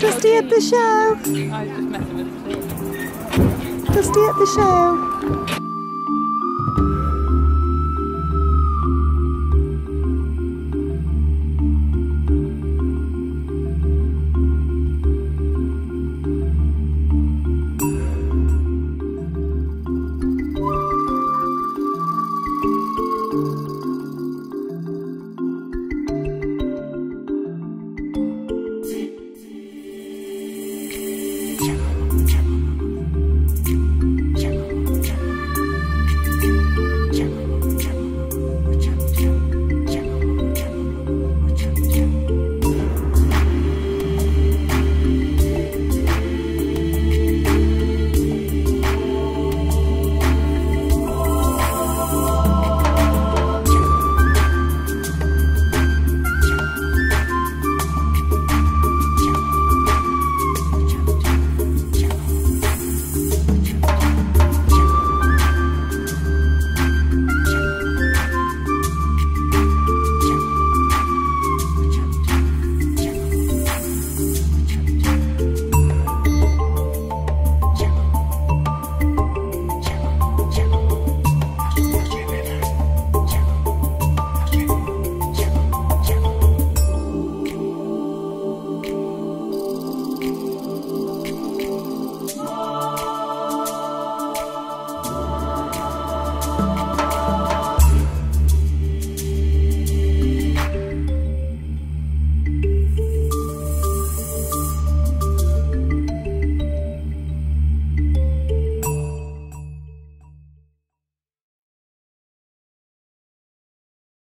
Dusty at the show. I Dusty at the show.